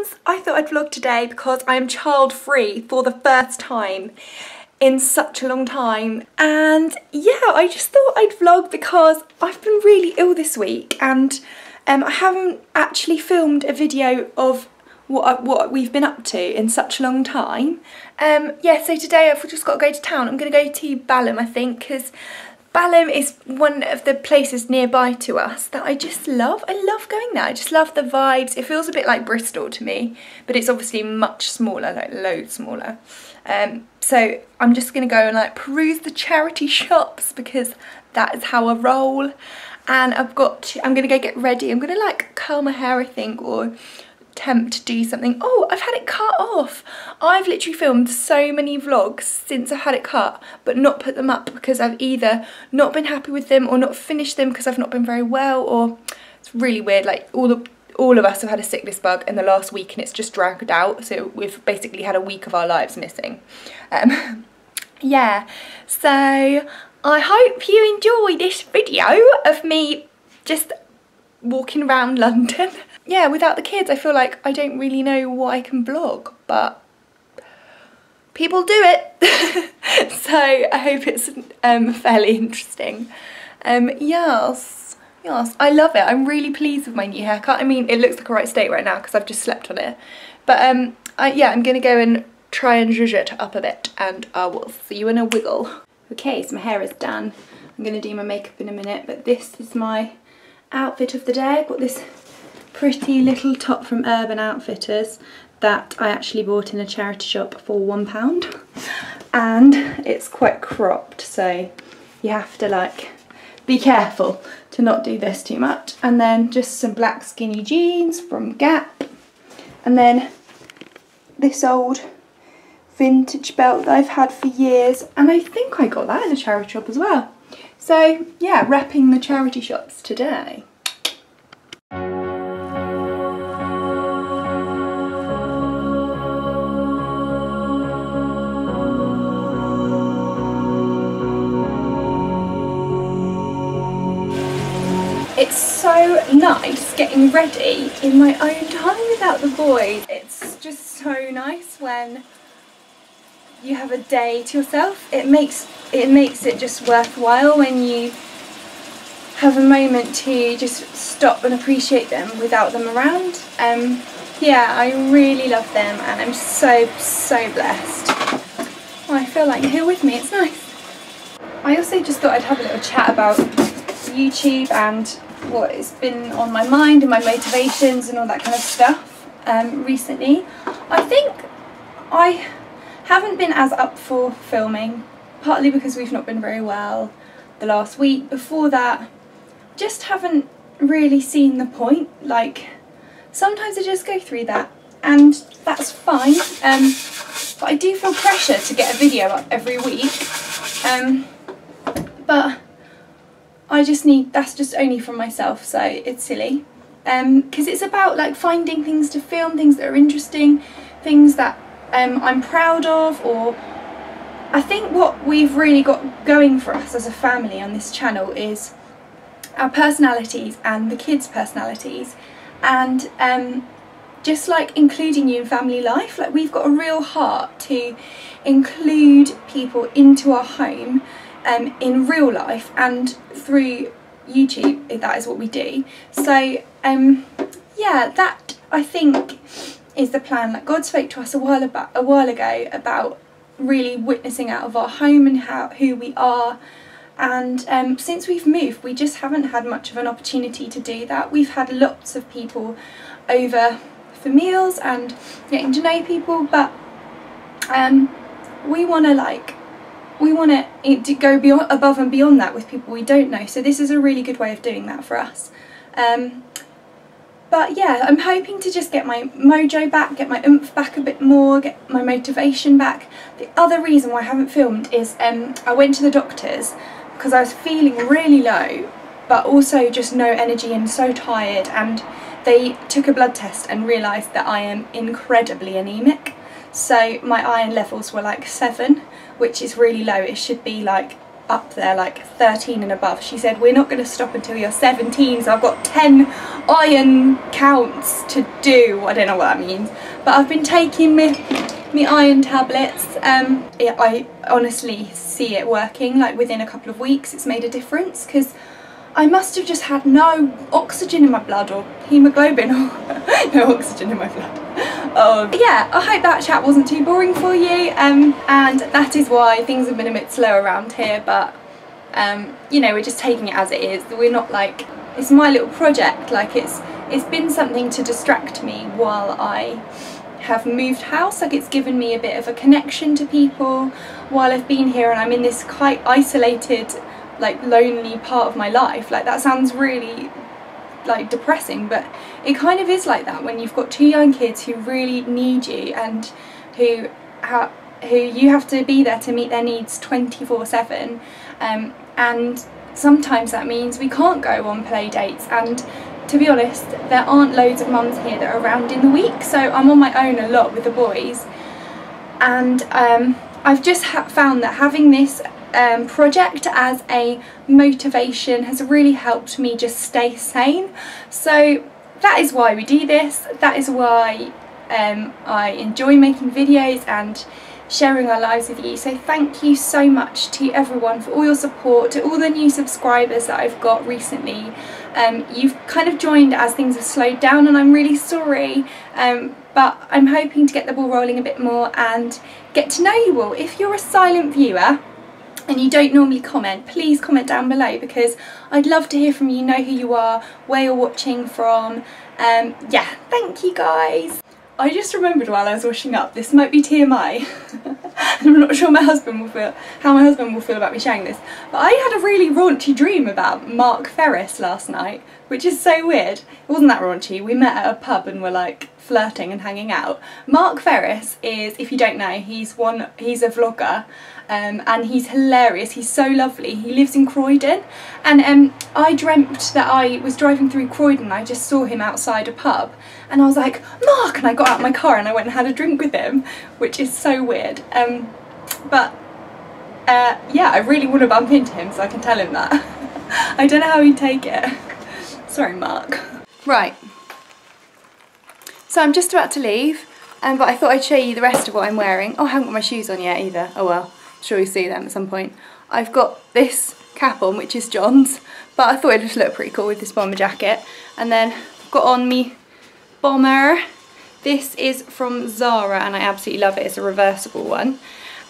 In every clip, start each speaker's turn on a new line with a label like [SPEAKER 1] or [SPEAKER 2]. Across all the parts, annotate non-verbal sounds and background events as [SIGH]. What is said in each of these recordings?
[SPEAKER 1] ones! I thought I'd vlog today because I am child free for the first time in such a long time and yeah I just thought I'd vlog because I've been really ill this week and um, I haven't actually filmed a video of what, what we've been up to in such a long time. Um, yeah, so today I've just got to go to town. I'm going to go to Balham, I think, because Balham is one of the places nearby to us that I just love. I love going there. I just love the vibes. It feels a bit like Bristol to me, but it's obviously much smaller, like loads smaller. Um, so I'm just going to go and like peruse the charity shops because that is how I roll. And I've got, to, I'm going to go get ready. I'm going to like curl my hair, I think, or attempt to do something. Oh, I've had it cut off. I've literally filmed so many vlogs since I've had it cut, but not put them up because I've either not been happy with them or not finished them because I've not been very well or it's really weird. Like all the all of us have had a sickness bug in the last week and it's just dragged out. So we've basically had a week of our lives missing. Um, [LAUGHS] yeah, so I hope you enjoy this video of me just walking around London [LAUGHS] yeah, without the kids, I feel like I don't really know what I can blog, but people do it. [LAUGHS] so I hope it's um, fairly interesting. Um, yes, yes, I love it. I'm really pleased with my new haircut. I mean, it looks like a right state right now because I've just slept on it. But um, I, yeah, I'm gonna go and try and zhuzh it up a bit and I will see you in a wiggle. Okay, so my hair is done. I'm gonna do my makeup in a minute, but this is my outfit of the day. I've got this pretty little top from Urban Outfitters that I actually bought in a charity shop for one pound. And it's quite cropped so you have to like be careful to not do this too much. And then just some black skinny jeans from Gap. And then this old vintage belt that I've had for years. And I think I got that in a charity shop as well. So yeah repping the charity shops today getting ready in my own time without the boys. It's just so nice when you have a day to yourself. It makes it makes it just worthwhile when you have a moment to just stop and appreciate them without them around. Um, yeah, I really love them and I'm so, so blessed. Oh, I feel like you're here with me, it's nice. I also just thought I'd have a little chat about YouTube and what has been on my mind and my motivations and all that kind of stuff um, recently. I think I haven't been as up for filming, partly because we've not been very well the last week. Before that, just haven't really seen the point. Like, sometimes I just go through that and that's fine. Um, but I do feel pressure to get a video up every week. Um, but I just need, that's just only from myself, so it's silly. Because um, it's about like finding things to film, things that are interesting, things that um, I'm proud of, or I think what we've really got going for us as a family on this channel is our personalities and the kids' personalities, and um, just like including you in family life, like we've got a real heart to include people into our home um, in real life and through YouTube, if that is what we do. So um, yeah, that I think is the plan. Like God spoke to us a while about a while ago about really witnessing out of our home and how who we are. And um, since we've moved, we just haven't had much of an opportunity to do that. We've had lots of people over for meals and getting to know people, but um, we want to like we want to go beyond, above and beyond that with people we don't know. So this is a really good way of doing that for us. Um, but yeah, I'm hoping to just get my mojo back, get my oomph back a bit more, get my motivation back. The other reason why I haven't filmed is um, I went to the doctors because I was feeling really low, but also just no energy and so tired. And they took a blood test and realised that I am incredibly anemic. So my iron levels were like seven, which is really low. It should be like up there like 13 and above. She said we're not going to stop until you're 17 so I've got 10 iron counts to do. I don't know what that means but I've been taking my, my iron tablets. Um, it, I honestly see it working like within a couple of weeks it's made a difference because I must have just had no oxygen in my blood or hemoglobin or [LAUGHS] no oxygen in my blood. Um, [LAUGHS] yeah, I hope that chat wasn't too boring for you um, and that is why things have been a bit slow around here but um, you know we're just taking it as it is. We're not like, it's my little project like it's it's been something to distract me while I have moved house. Like it's given me a bit of a connection to people while I've been here and I'm in this quite isolated like lonely part of my life. Like that sounds really like depressing but it kind of is like that when you've got two young kids who really need you and who who you have to be there to meet their needs 24 7 um, and sometimes that means we can't go on play dates and to be honest there aren't loads of mums here that are around in the week so I'm on my own a lot with the boys. And um, I've just found that having this um, project as a motivation has really helped me just stay sane. So that is why we do this, that is why um, I enjoy making videos and sharing our lives with you. So thank you so much to everyone for all your support, to all the new subscribers that I've got recently. Um, you've kind of joined as things have slowed down and I'm really sorry um, but I'm hoping to get the ball rolling a bit more and get to know you all. If you're a silent viewer and you don't normally comment, please comment down below because I'd love to hear from you, know who you are, where you're watching from. Um, yeah, thank you guys. I just remembered while I was washing up, this might be TMI, [LAUGHS] I'm not sure my husband will feel, how my husband will feel about me sharing this, but I had a really raunchy dream about Mark Ferris last night, which is so weird. It wasn't that raunchy, we met at a pub and were like flirting and hanging out. Mark Ferris is, if you don't know, he's one, he's a vlogger um, and he's hilarious. He's so lovely. He lives in Croydon and um, I dreamt that I was driving through Croydon I just saw him outside a pub and I was like, Mark! And I got out my car and I went and had a drink with him, which is so weird. Um, but uh, yeah, I really want to bump into him so I can tell him that. [LAUGHS] I don't know how he'd take it. [LAUGHS] Sorry, Mark. Right. So I'm just about to leave, um, but I thought I'd show you the rest of what I'm wearing. Oh, I haven't got my shoes on yet either. Oh well I'm sure you'll see them at some point. I've got this cap on, which is John's, but I thought it just looked pretty cool with this bomber jacket. And then I've got on me bomber. This is from Zara and I absolutely love it. It's a reversible one.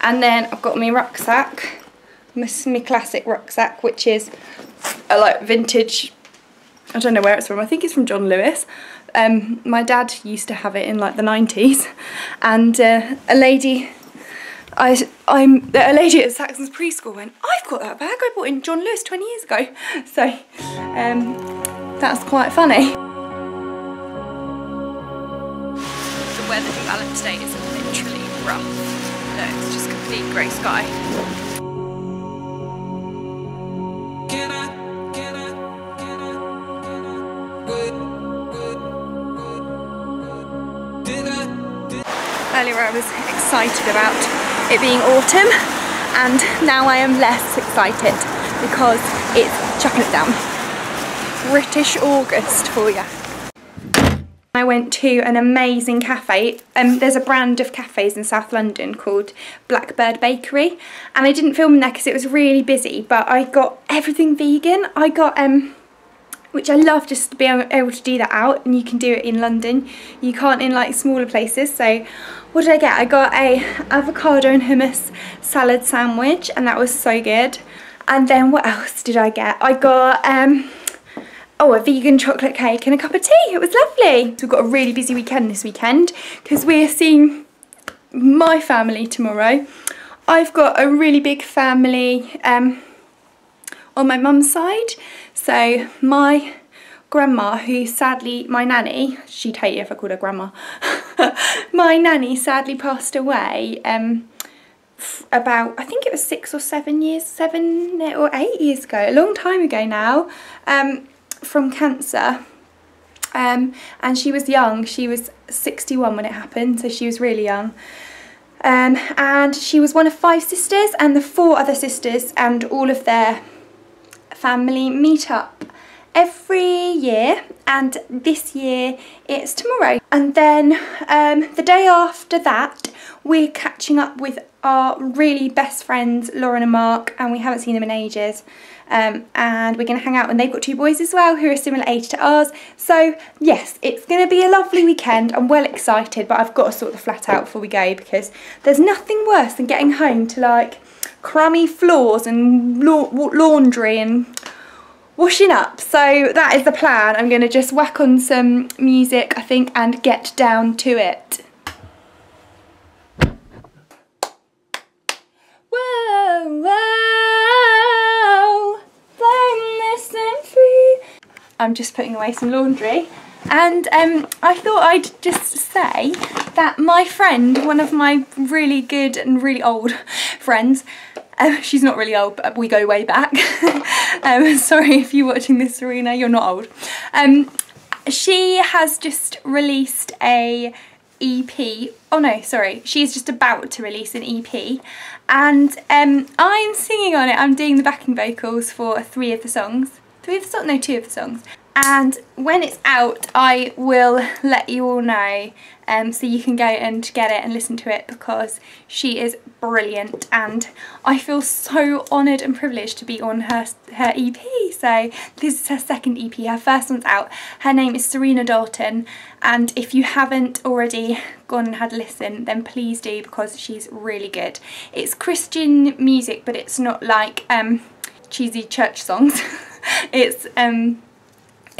[SPEAKER 1] And then I've got my rucksack, my, my classic rucksack, which is a like vintage, I don't know where it's from, I think it's from John Lewis. Um, my dad used to have it in like the 90s and uh, a lady I, I'm a lady at Saxon's preschool went, I've got that bag I bought in John Lewis 20 years ago. [LAUGHS] So um, that's quite funny. The weather in Valentine's Day is literally rough. No, it's just complete grey sky. Excited about it being autumn and now I am less excited because it's chucking it down. British August for you. I went to an amazing cafe. Um, there's a brand of cafes in South London called Blackbird Bakery and I didn't film there because it was really busy but I got everything vegan. I got um, which I love just being able to do that out and you can do it in London. You can't in like smaller places so what did I get? I got a avocado and hummus salad sandwich and that was so good. And then what else did I get? I got um, oh a vegan chocolate cake and a cup of tea. It was lovely. So we've got a really busy weekend this weekend because we're seeing my family tomorrow. I've got a really big family um, on my mum's side. So my grandma, who sadly, my nanny, she'd hate it if I called her grandma, [LAUGHS] my nanny sadly passed away um, about, I think it was six or seven years, seven or eight years ago, a long time ago now, um, from cancer. Um, and she was young, she was 61 when it happened, so she was really young. Um, and she was one of five sisters and the four other sisters and all of their family meet up every year and this year it's tomorrow. And then um, the day after that we're catching up with our really best friends Lauren and Mark and we haven't seen them in ages. Um, and we're going to hang out and they've got two boys as well who are similar age to ours. So yes it's going to be a lovely weekend. I'm well excited but I've got to sort the flat out before we go because there's nothing worse than getting home to like crummy floors and la laundry and washing up. So that is the plan. I'm going to just whack on some music, I think, and get down to it. Whoa, whoa, free. I'm just putting away some laundry. And um, I thought I'd just say that my friend, one of my really good and really old [LAUGHS] friends, um, [LAUGHS] she's not really old, but we go way back. [LAUGHS] um, sorry if you're watching this, Serena, you're not old. Um, she has just released a EP. Oh no, sorry. She's just about to release an EP and um, I'm singing on it. I'm doing the backing vocals for three of the songs. Three of the songs? No, two of the songs and when it's out I will let you all know um, so you can go and get it and listen to it because she is brilliant and I feel so honoured and privileged to be on her, her EP so this is her second EP, her first one's out. Her name is Serena Dalton and if you haven't already gone and had a listen then please do because she's really good. It's Christian music but it's not like um, cheesy church songs. [LAUGHS] it's um,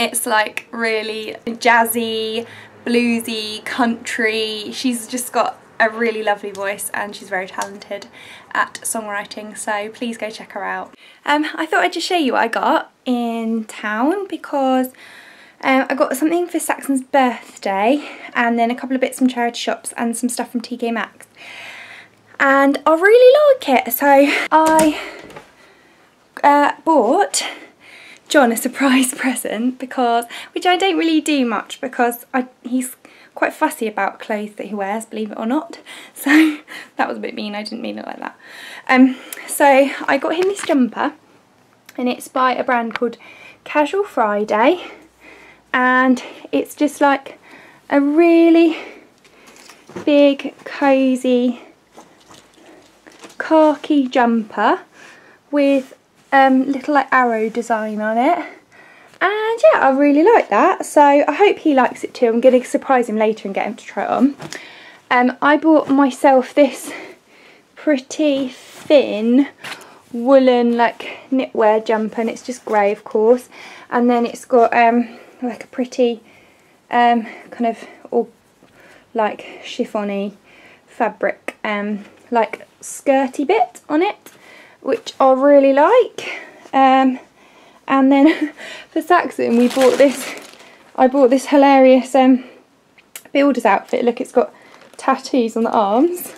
[SPEAKER 1] it's like really jazzy, bluesy, country. She's just got a really lovely voice and she's very talented at songwriting so please go check her out. Um, I thought I'd just show you what I got in town because um, I got something for Saxon's birthday and then a couple of bits from charity shops and some stuff from TK Maxx and I really like it so I uh, bought John a surprise [LAUGHS] present because, which I don't really do much because I, he's quite fussy about clothes that he wears, believe it or not. [LAUGHS] So that was a bit mean, I didn't mean it like that. Um, so I got him this jumper and it's by a brand called Casual Friday and it's just like a really big, cosy, khaki jumper with um, little like arrow design on it. And yeah, I really like that. So I hope he likes it too. I'm going to surprise him later and get him to try it on. Um, I bought myself this pretty thin woolen like knitwear jumper and it's just grey of course and then it's got um like a pretty um kind of all like chiffony fabric um like skirty bit on it which I really like. Um, and then [LAUGHS] for Saxon we bought this, I bought this hilarious um, builder's outfit. Look, it's got tattoos on the arms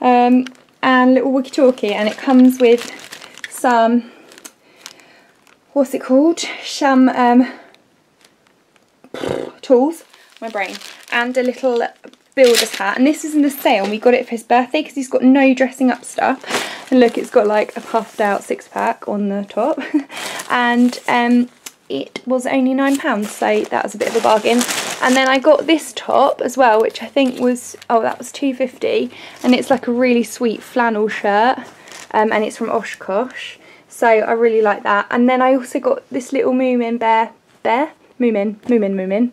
[SPEAKER 1] um, and little walkie-talkie and it comes with some, what's it called, some um, tools, my brain, and a little builder's hat. And this is in the sale and we got it for his birthday because he's got no dressing up stuff. And look it's got like a puffed out six pack on the top. [LAUGHS] And um, it was only nine pounds so that was a bit of a bargain. And then I got this top as well which I think was oh that was 250 and it's like a really sweet flannel shirt um, and it's from Oshkosh. So I really like that. And then I also got this little Moomin bear bear? Moomin Moomin Moomin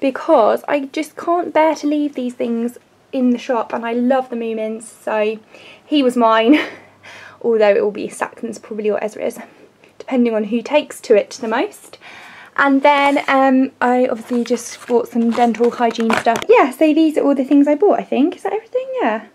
[SPEAKER 1] because I just can't bear to leave these things in the shop and I love the Moomins so he was mine. [LAUGHS] Although it will be Saxon's probably or Ezra's depending on who takes to it the most. And then um, I obviously just bought some dental hygiene stuff. Yeah so these are all the things I bought I think. Is that everything? Yeah